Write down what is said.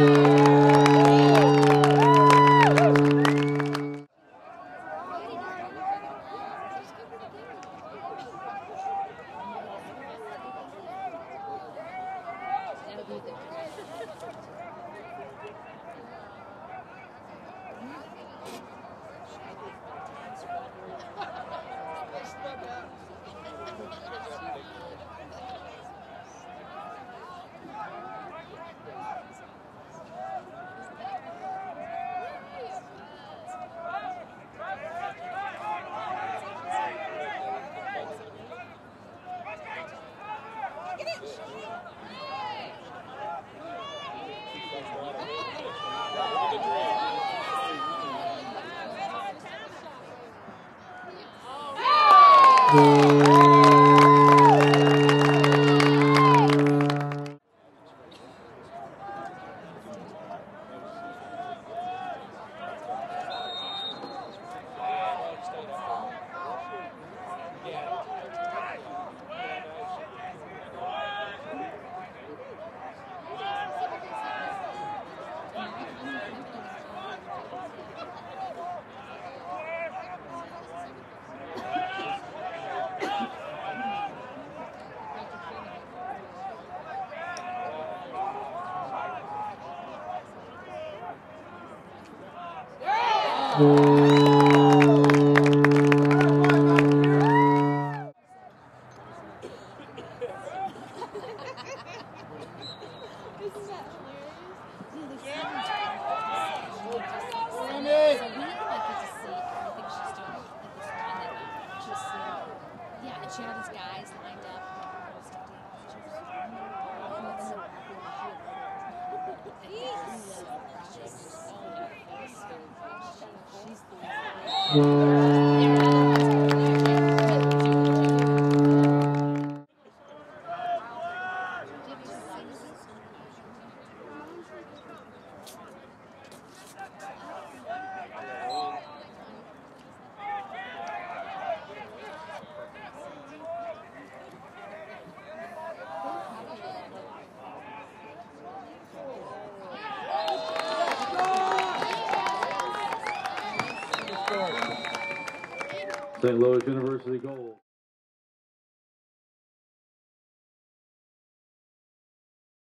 Música Oh. Isn't that hilarious? Dude, St. Louis University goal.